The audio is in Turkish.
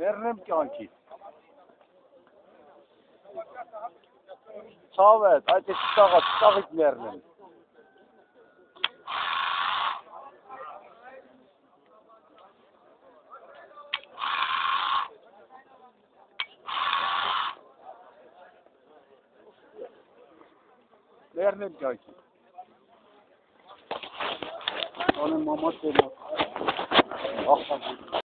Veririm kanki. Sağ et. Hadi sağa sağa veririm. Veririm kanki. Onun maması yok. Ah,